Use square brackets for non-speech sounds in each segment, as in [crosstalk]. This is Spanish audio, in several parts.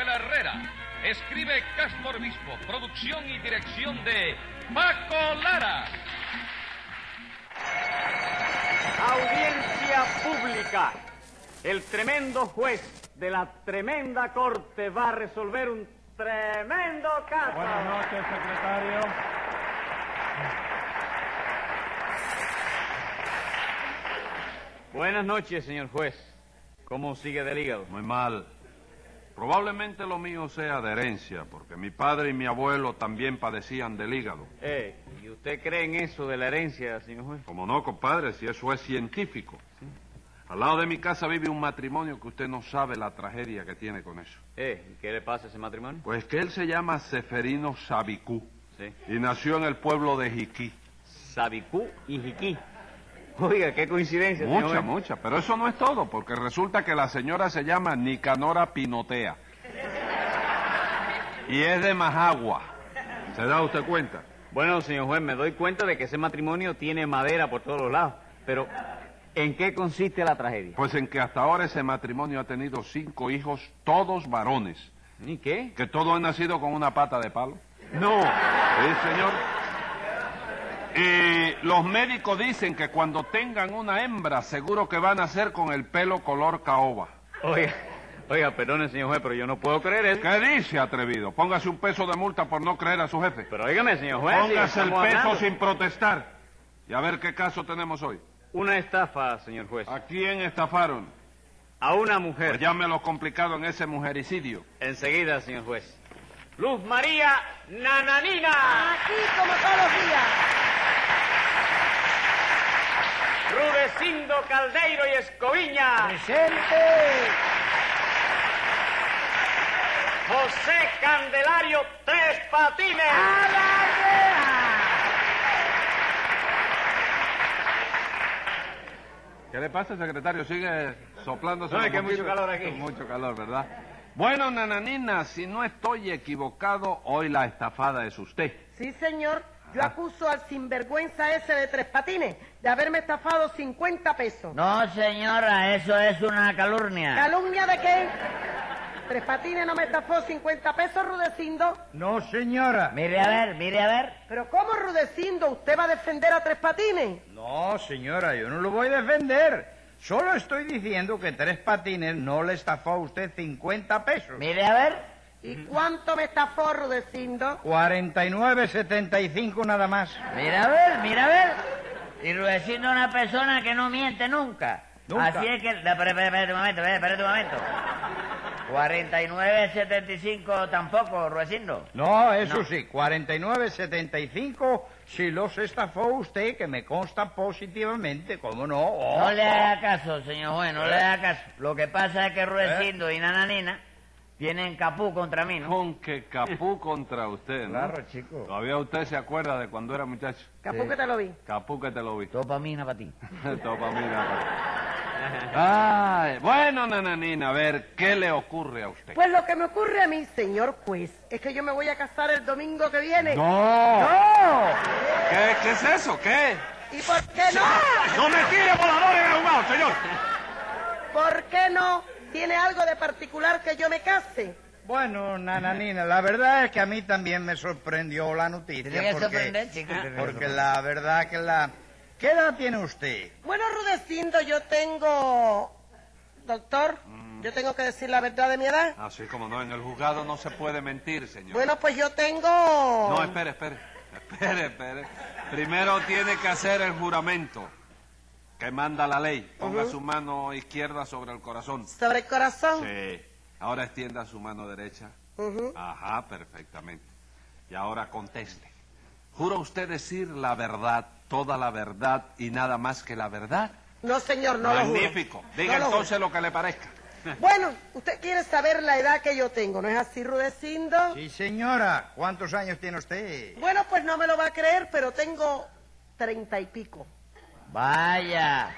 Ángel Herrera. Escribe Castro Obispo. Producción y dirección de Paco Lara. Audiencia pública. El tremendo juez de la tremenda corte va a resolver un tremendo caso. Buenas noches, secretario. Buenas noches, señor juez. ¿Cómo sigue del hígado? Muy mal. Probablemente lo mío sea de herencia, porque mi padre y mi abuelo también padecían del hígado. Eh, ¿y usted cree en eso de la herencia, señor juez? Como no, compadre, si eso es científico. Al lado de mi casa vive un matrimonio que usted no sabe la tragedia que tiene con eso. Eh, ¿y qué le pasa a ese matrimonio? Pues que él se llama Seferino Sabicú Sí. y nació en el pueblo de Jiquí. Sabicú y Jiquí. [laughs] Oiga, qué coincidencia, Mucha, mucha. Pero eso no es todo, porque resulta que la señora se llama Nicanora Pinotea. Y es de Majagua. ¿Se da usted cuenta? Bueno, señor juez, me doy cuenta de que ese matrimonio tiene madera por todos los lados. Pero, ¿en qué consiste la tragedia? Pues en que hasta ahora ese matrimonio ha tenido cinco hijos, todos varones, ¿Y qué? que todos han nacido con una pata de palo. No. Sí, señor. Y los médicos dicen que cuando tengan una hembra, seguro que van a ser con el pelo color caoba. Oiga, oiga, perdone, señor juez, pero yo no puedo creer eso. ¿Qué dice, atrevido? Póngase un peso de multa por no creer a su jefe. Pero óigame, señor juez. si Póngase el peso hablando. sin protestar. Y a ver qué caso tenemos hoy. Una estafa, señor juez. ¿A quién estafaron? A una mujer. Pues llame lo complicado en ese mujericidio. Enseguida, señor juez. Luz María Nananina. Aquí como todos los días. Rudecindo Caldeiro y Escoviña. Presente. José Candelario Tres Patines. A la reja. ¿Qué le pasa, secretario? Sigue soplándose. No, es que hay mucho calor aquí. Mucho calor, ¿verdad? Bueno, nananina, si no estoy equivocado, hoy la estafada es usted. Sí, señor. Yo Ah. acuso al sinvergüenza ese de tres patines de haberme estafado 50 pesos. No, señora, eso es una calurnia. ¿Calumnia de qué? Tres patines no me estafó 50 pesos, Rudecindo. No, señora. Mire a ver, mire a ver. Pero ¿cómo, Rudecindo? ¿Usted va a defender a tres patines? No, señora, yo no lo voy a defender. Solo estoy diciendo que Tres Patines no le estafó a usted 50 pesos. Mire a ver. ¿Y cuánto me estafó, Rudecindo? 49.75 nada más. Mira a ver, mira a ver. Y Rudecindo es una persona que no miente nunca. Nunca. Así es que... Espera, espera, espera un momento, espera, un momento. 49.75 tampoco, Rudecindo. No, eso No. sí, 49.75 si los estafó usted, que me consta positivamente, ¿cómo no? Oh, No le haga caso, señor juez, no le haga caso. Lo que pasa es que Rudecindo y Nananina tienen capú contra mí, ¿no? Con que capú contra usted, ¿no? Claro, chico. Todavía usted se acuerda de cuando era muchacho. Capú que te lo vi. Capú que te lo vi. Todo para mí, nada para ti. [laughs] Todo pa' mí, nada pa' ti. Ay, bueno, nananina, a ver, ¿qué le ocurre a usted? Pues lo que me ocurre a mí, señor juez, es que yo me voy a casar el domingo que viene. ¡No! ¡No! ¿Qué, ¿Qué es eso? ¿Qué? ¿Y por qué no? ¡No me tire voladores en ahumado, señor! ¿Por qué no? ¿Tiene algo de particular que yo me case? Bueno, nananina, la verdad es que a mí también me sorprendió la noticia. Que porque, sorprender, chico. Porque la verdad que la... ¿Qué edad tiene usted? Bueno, Rudecindo, yo tengo... Doctor, yo tengo que decir la verdad de mi edad. Así como no, en el juzgado no se puede mentir, señor. Bueno, pues yo tengo... No, espere, espere. [laughs] Espere, espere. Primero tiene que hacer el juramento que manda la ley. Ponga su mano izquierda sobre el corazón. Sobre el corazón. Sí. Ahora extienda su mano derecha. Ajá, perfectamente. Y ahora conteste. ¿Jura usted decir la verdad, toda la verdad y nada más que la verdad? No, señor, no lo juro. Magnífico. Diga No lo entonces lo que le parezca. [laughs] Bueno, usted quiere saber la edad que yo tengo, ¿no es así, Rudecindo? Sí, señora. ¿Cuántos años tiene usted? Bueno, pues no me lo va a creer, pero tengo treinta y pico. Vaya.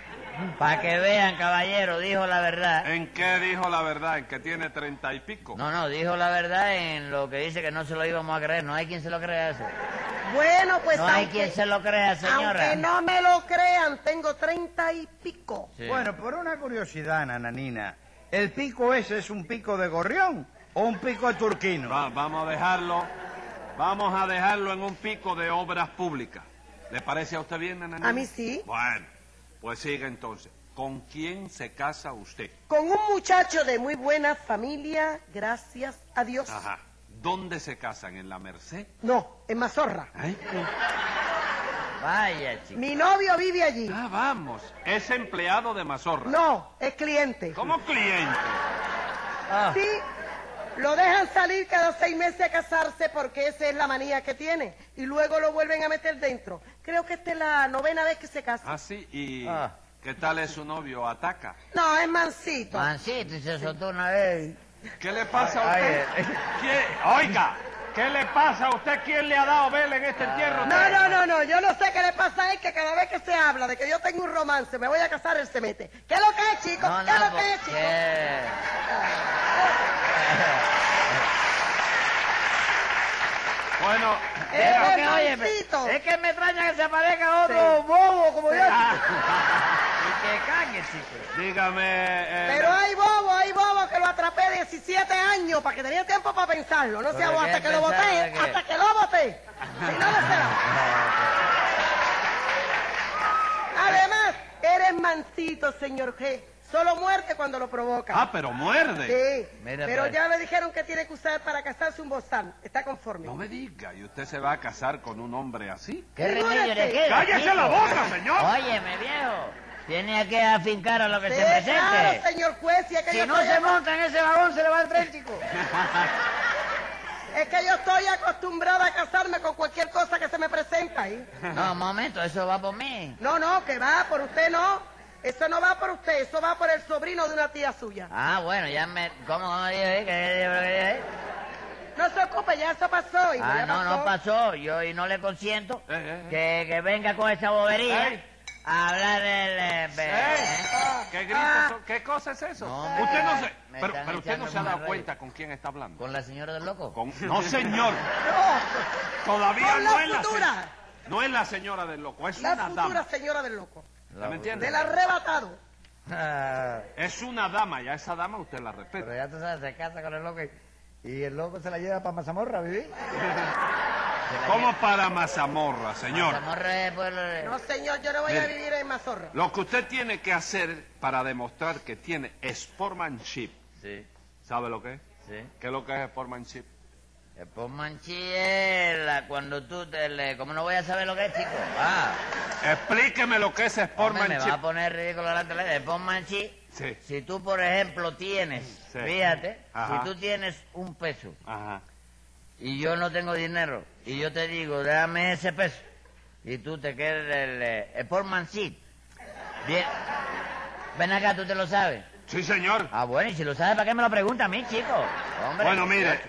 Para que vean, caballero, dijo la verdad. ¿En qué dijo la verdad? ¿En que tiene treinta y pico? No, no, dijo la verdad en lo que dice que no se lo íbamos a creer. No hay quien se lo crea eso. Bueno, pues No hay aunque- quien se lo crea, señora. Aunque no me lo crean, tengo treinta y pico. Sí. Bueno, por una curiosidad, nananina. El pico ese es un pico de gorrión. o un pico de turquino? Va- vamos a dejarlo, vamos a dejarlo en un pico de obras públicas. ¿Le parece a usted bien, nananina? A mí sí. Bueno, pues siga entonces. ¿Con quién se casa usted? Con un muchacho de muy buena familia, gracias a Dios. Ajá. ¿Dónde se casan? ¿En la Merced? No, en Mazorra. ¿Eh? Vaya, chico. Mi novio vive allí. Ah, vamos. Es empleado de Mazorra. No, es cliente. Como cliente. Ah, Sí, lo dejan salir cada seis meses a casarse porque esa es la manía que tiene. Y luego lo vuelven a meter dentro. Creo que esta es la novena vez que se casa. Ah, sí. ¿Y Ah. qué tal es su novio? ¿Ataca? No, es mansito. Mancito, y se soltó una vez. ¿Qué le pasa a Ay, usted? eh. ¿Quién- Oiga, ¿qué le pasa a usted? ¿Quién le ha dado vela en este entierro? No, no, no, no, yo no sé qué le pasa a él, que cada vez que se habla de que yo tengo un romance, me voy a casar, él se mete. ¿Qué es lo que es, chico? No, ¿Qué es lo que es, chico? porque... Bueno, ¡Eh, oye, es que me extraña que se aparezca otro bobo como yo. [laughs] y que cague, chico. dígame... eh, Pero hay bobo, hay bobo que lo atrapé 17 años para que tenía tiempo para pensarlo. No sea ¿Pero vos, hasta que lo qué? hasta que lo boté. [laughs] Si no, no será. Además, eres mansito, señor G. Solo muerte cuando lo provoca. Ah, pero muerde. Sí, Mira, pero pues. ya le dijeron que tiene que usar para casarse un bozal. ¿Está conforme? No me diga, ¿y usted se va a casar con un hombre así? ¿Qué remedio le queda? ¡Cállese chico? la boca, señor! Óyeme, viejo. Tiene que afincar a lo que Sí, se presente. claro, señor juez, y es que Si yo no estoy se monta en ese vagón, se le va el tren, chico. Es que yo estoy acostumbrada a casarme con cualquier cosa que se me presenta ahí. No, un momento, eso va por mí. No, no, que va por usted, no. Eso no va por usted, eso va por el sobrino de una tía suya. Ah, bueno, ya me... ¿Cómo no? ¿Qué No se ocupe, ya eso pasó. hijo, Ah, ya no, no pasó. Yo y no le consiento Eh, eh, eh. que, que venga con esa bobería a hablar del... eh. ¿eh? ¿Qué gritos Ah. son? ¿Qué cosa es eso? No, me usted no se... Pero, usted no se ha dado cuenta con quién está hablando. ¿Con la señora del loco? Con- No, señor. [laughs] No, Todavía Con no la es la futura. señora. No es la señora del loco, es la una futura dama. señora del loco. ¿Ya me entiende? Del arrebatado. Ah, Es una dama, ya esa dama usted la respeta. pero ya tú sabes, se casa con el loco y, y el loco se la lleva para Mazamorra, ¿viví? [laughs] ¿Cómo para Mazamorra, señor? Mazamorra es pueblo de... No, señor, yo no voy a Mire. vivir en Mazorra. Lo que usted tiene que hacer para demostrar que tiene sportsmanship, Sí, ¿sabe lo que es? sí. ¿Qué es lo que es sportsmanship? El Pomanchi es la, cuando tú te le... ¿Cómo no voy a saber lo que es, chico? Ah, Explíqueme lo que es hombre, me va a poner ridículo delante de la... El Pomanchi, Sí. si tú, por ejemplo, tienes... Sí. Fíjate, Ajá. si tú tienes un peso Ajá. y yo no tengo dinero y yo te digo, dame ese peso y tú te quedas el, eh, el Pomanchi. Bien. Ven acá, tú te lo sabes. Sí, señor. Ah, bueno, y si lo sabes, ¿para qué me lo pregunta a mí, chico? Hombre. Bueno, mire,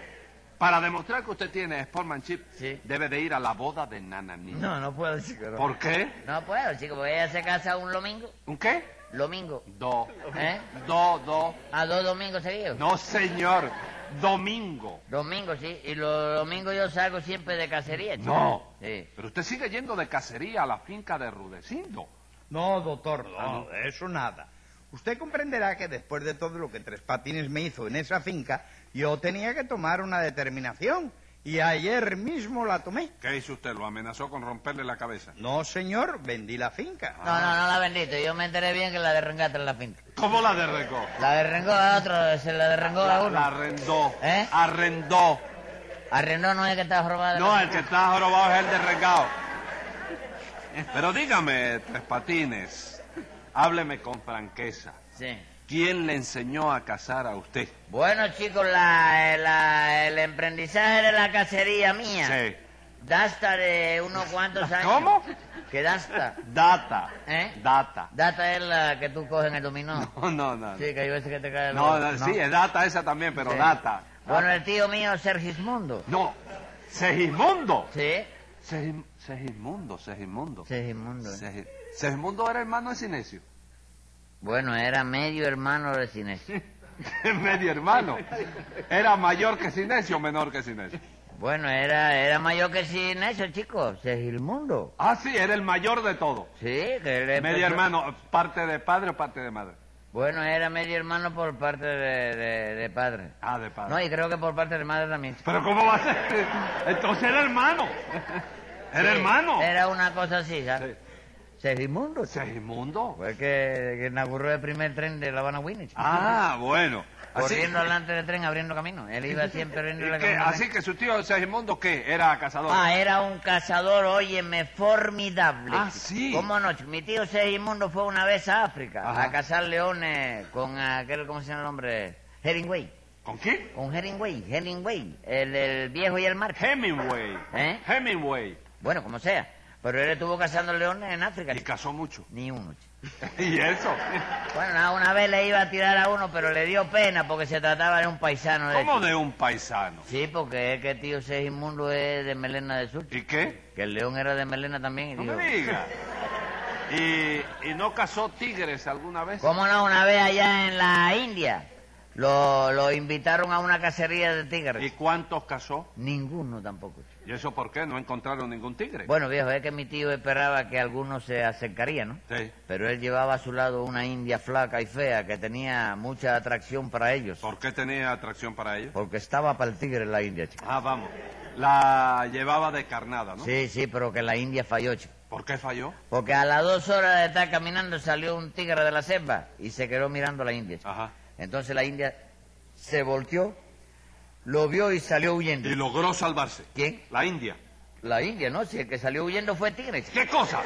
para demostrar que usted tiene sportsmanship, Sí. debe de ir a la boda de Nana Nina. No, no puedo, chico. No, ¿Por qué? no puedo, chico, porque ella se casa un domingo. ¿Un qué? Domingo. Do. ¿Eh? Do, do. A dos domingos seguidos. No, señor. Domingo. Domingo, sí. Y los domingos yo salgo siempre de cacería, chico. No. Sí. Pero usted sigue yendo de cacería a la finca de Rudecindo. No, doctor, Ah, no, de eso nada. Usted comprenderá que después de todo lo que Tres Patines me hizo en esa finca, yo tenía que tomar una determinación. Y ayer mismo la tomé. ¿Qué hizo usted? ¿Lo amenazó con romperle la cabeza? No, señor, vendí la finca. No, no, no la bendito. Yo me enteré bien que la derrengaste en la finca. ¿Cómo la derrengó? La derrengó a otro, se la derrengó a La, uno. la arrendó. ¿Eh? Arrendó. Arrendó no es que estaba robada. No, el que está jorobado es el derrengado. Pero dígame, Tres Patines, hábleme con franqueza. Sí. ¿Quién le enseñó a cazar a usted? Bueno, chicos, la, la- el emprendizaje de la cacería mía. Sí. Dasta de unos cuantos años. ¿Cómo? ¿Qué dasta? Data. ¿Eh? Data. Data es la que tú coges en el dominó. [laughs] No, no, no. Sí, que hay veces que te cae el No, no, sí, es data esa también, pero Sí. data. Bueno, el tío mío, Sergismundo. No, Segismundo. Sí. Segim- Segismundo, Segismundo. Sergismundo. Segi- Segismundo era hermano de Sinesio. Bueno, era medio hermano de Sinesio. [laughs] Medio hermano. Era mayor que Sinesio o menor que Sinesio. Bueno, era, era mayor que Sinesio, chicos. Sergismundo. Ah, sí, era el mayor de todo. Sí, que Medio hermano, parte de padre o parte de madre. Bueno, era medio hermano por parte de, de- de padre. Ah, de padre. No, y creo que por parte de madre también. Pero ¿cómo va a ser? Entonces era hermano. [laughs] Era Sí, hermano. Era una cosa así, ¿sabes? Segismundo. chico. Segismundo. Fue el que, que inauguró el primer tren de La Habana Winnie. chico. Ah, [laughs] bueno. Así, Corriendo delante del tren, abriendo camino. Él iba siempre [laughs] abriendo ¿Y el camino. así que su tío Segismundo, ¿qué? Era cazador. Ah, era un cazador, óyeme, formidable. Ah, sí. ¿Cómo no? Mi tío Segismundo fue una vez a África Ajá. a cazar leones con aquel, ¿cómo se llama el nombre? Hemingway. ¿Con quién? Con Hemingway, Hemingway, el, el viejo y el mar. Hemingway. ¿Eh? Hemingway. Bueno, como sea. Pero él estuvo cazando leones en África. Y cazó mucho. Ni uno. [laughs] ¿Y eso? Bueno, nada, una vez le iba a tirar a uno, pero le dio pena porque se trataba de un paisano de ¿Cómo de un paisano? Sí, porque es que tío Segismundo es de Melena de Sur. ¿Y qué? Que el león era de Melena también. Y No me diga. [laughs] ¿Y, ¿Y no cazó tigres alguna vez? ¿Cómo no? Una vez allá en la India lo, lo invitaron a una cacería de ¿Y tigres. cuántos cazó? Ninguno tampoco. ¿Y eso por qué? ¿No encontraron ningún tigre? Bueno, viejo, es que mi tío esperaba que algunos se acercarían, ¿no? Sí. Pero él llevaba a su lado una india flaca y fea que tenía mucha atracción para ellos. ¿Por qué tenía atracción para ellos? Porque estaba para el tigre la india, chico. Ah, vamos. La llevaba de carnada, ¿no? Sí, sí, pero que la india falló, chico. ¿Por qué falló? Porque a las dos horas de estar caminando salió un tigre de la selva y se quedó mirando a la india. chico. Ajá. Entonces la india se volteó, lo vio y salió huyendo. Y logró salvarse. ¿Quién? La India. La india, ¿no? Si el que salió huyendo fue el tigre. ¿Qué cosa?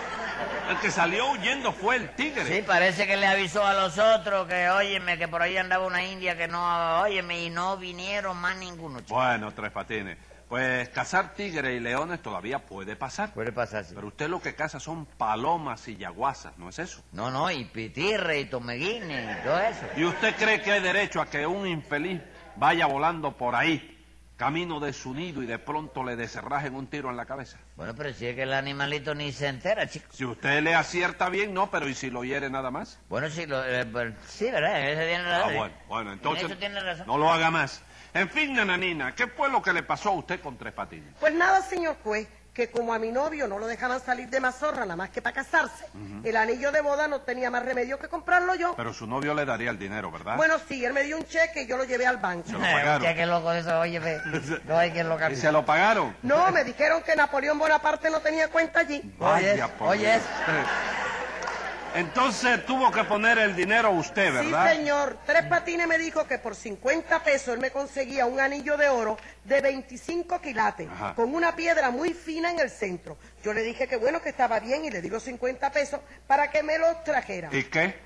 El que salió huyendo fue el tigre. Sí, parece que le avisó a los otros que, óyeme, que por ahí andaba una india que no, óyeme, y no vinieron más ninguno. chico. Bueno, Tres Patines. Pues cazar tigres y leones todavía puede pasar. Puede pasar, sí. Pero usted lo que caza son palomas y yaguasas, ¿no es eso? No, no, y pitirre y tomeguines y todo eso. ¿Y usted cree que hay derecho a que un infeliz vaya volando por ahí, camino de su nido, y de pronto le deserrajen un tiro en la cabeza? Bueno, pero si es que el animalito ni se entera, chico. Si usted le acierta bien, no, pero ¿y si lo hiere nada más? Bueno, sí, lo, eh, pues, sí, ¿verdad? Tiene razón. Ah, bueno, bueno, entonces En eso tiene razón. no lo haga más. En fin, nananina, ¿qué fue lo que le pasó a usted con Tres Patines? Pues nada, señor juez, que como a mi novio no lo dejaban salir de mazorra nada más que para casarse, el anillo de boda no tenía más remedio que comprarlo yo. Pero su novio le daría el dinero, ¿verdad? Bueno, sí, él me dio un cheque y yo lo llevé al banco. Se lo pagaron. Qué loco eso, oye, ve. [laughs] No hay quien lo ¿Y se lo pagaron? No, me dijeron que Napoleón Bonaparte no tenía cuenta allí. Oye, Vaya, oye, Dios. [laughs] Entonces tuvo que poner el dinero usted, ¿verdad? Sí, señor. Tres Patines me dijo que por 50 pesos él me conseguía un anillo de oro de 25 quilates, Ajá. con una piedra muy fina en el centro. Yo le dije que bueno, que estaba bien y le di los 50 pesos para que me los trajera. ¿Y qué?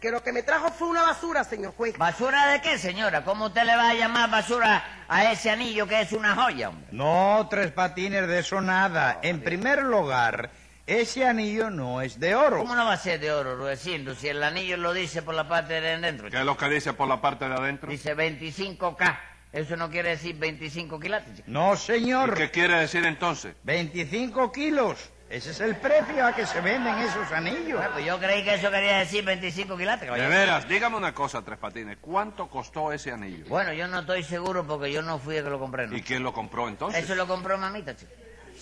Que lo que me trajo fue una basura, señor juez. ¿basura de qué, señora? ¿Cómo usted le va a llamar basura a ese anillo que es una joya, hombre? No, tres patines de eso nada. En primer lugar, ese anillo no es de oro. ¿Cómo no va a ser de oro, Rudecindo, si el anillo lo dice por la parte de dentro? ¿Qué es lo que dice por la parte de adentro? Dice 25K. Eso no quiere decir 25 quilates, chico. No, ¿Y señor. qué quiere decir entonces? 25 kilos. Ese es el precio a que se venden esos anillos. Bueno, pues yo creí que eso quería decir 25 quilates, De veras, dígame una cosa, Tres Patines. ¿Cuánto costó ese anillo? Bueno, yo no estoy seguro porque yo no fui el que lo compré, ¿no? ¿Y quién lo compró entonces? Eso lo compró mamita, chico.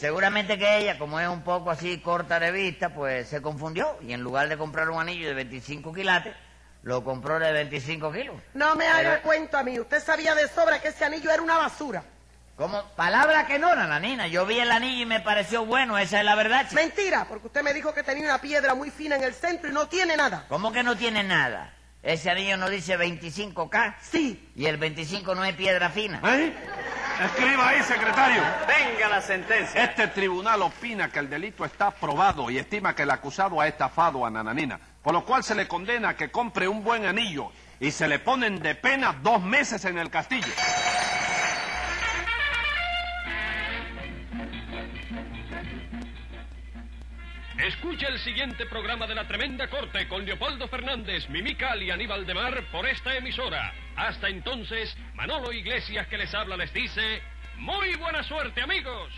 Seguramente que ella, como es un poco así corta de vista, pues se confundió y en lugar de comprar un anillo de 25 quilates, lo compró de 25 kilos. No me haga Pero- cuento a mí. Usted sabía de sobra que ese anillo era una basura. Como palabra que no, nananina. Yo vi el anillo y me pareció bueno, esa es la verdad, chico. Mentira, porque usted me dijo que tenía una piedra muy fina en el centro y no tiene nada. ¿Cómo que no tiene nada? Ese anillo no dice 25K Sí. y el 25 no es piedra fina. ¿Eh? Escriba ahí, secretario. Venga la sentencia. Este tribunal opina que el delito está probado y estima que el acusado ha estafado a Nananina, por lo cual se le condena a que compre un buen anillo y se le ponen de pena dos meses en el castillo. Escucha el siguiente programa de La Tremenda Corte con Leopoldo Fernández, Mimical y Aníbal de Mar por esta emisora. Hasta entonces, Manolo Iglesias que les habla les dice, muy buena suerte amigos.